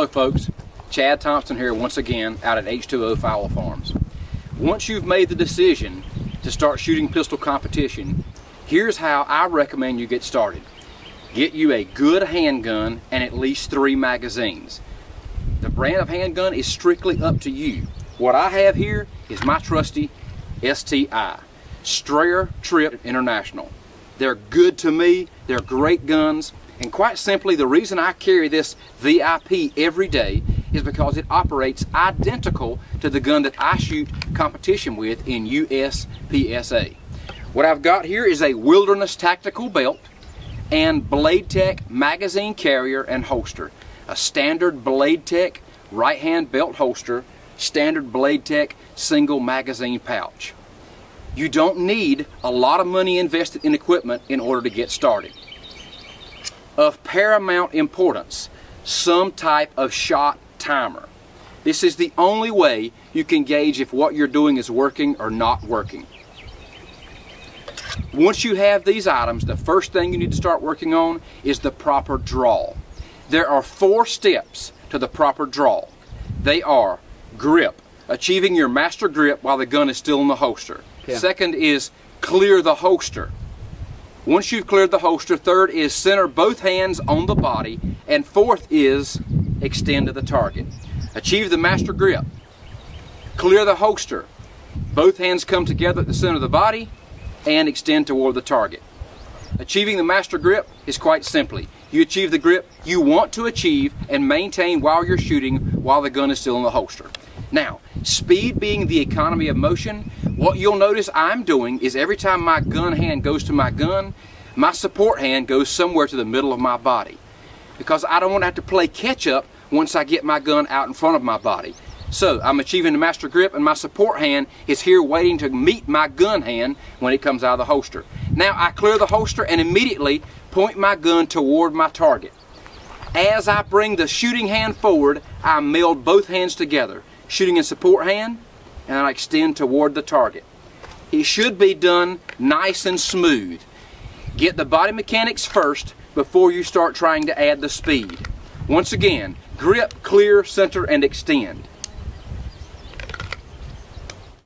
Hello folks, Chad Thompson here once again out at H2O Fowl Farms. Once you've made the decision to start shooting pistol competition, here's how I recommend you get started. Get you a good handgun and at least three magazines. The brand of handgun is strictly up to you. What I have here is my trusty STI, Strayer Tripp International. They're good to me, they're great guns, and quite simply, the reason I carry this VIP every day is because it operates identical to the gun that I shoot competition with in USPSA. What I've got here is a Wilderness Tactical Belt and Blade Tech magazine carrier and holster. A standard Blade Tech right hand belt holster, standard Blade Tech single magazine pouch. You don't need a lot of money invested in equipment in order to get started of paramount importance, some type of shot timer. This is the only way you can gauge if what you're doing is working or not working. Once you have these items, the first thing you need to start working on is the proper draw. There are four steps to the proper draw. They are grip, achieving your master grip while the gun is still in the holster. Yeah. Second is clear the holster. Once you've cleared the holster, third is center both hands on the body, and fourth is extend to the target. Achieve the master grip. Clear the holster. Both hands come together at the center of the body and extend toward the target. Achieving the master grip is quite simply, you achieve the grip you want to achieve and maintain while you're shooting while the gun is still in the holster. Now, speed being the economy of motion, what you'll notice I'm doing is every time my gun hand goes to my gun, my support hand goes somewhere to the middle of my body. Because I don't want to have to play catch up once I get my gun out in front of my body. So I'm achieving the master grip and my support hand is here waiting to meet my gun hand when it comes out of the holster. Now I clear the holster and immediately point my gun toward my target. As I bring the shooting hand forward, I meld both hands together shooting in support hand, and I extend toward the target. It should be done nice and smooth. Get the body mechanics first before you start trying to add the speed. Once again, grip, clear, center, and extend.